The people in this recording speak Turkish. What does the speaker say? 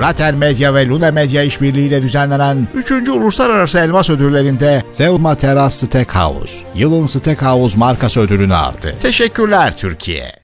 Ratel Medya ve Luna Medya işbirliğiyle düzenlenen 3. Uluslararası Elmas Ödülleri'nde Selma Teras Steakhouse, yılın Steakhouse markası ödülünü aldı. Teşekkürler Türkiye.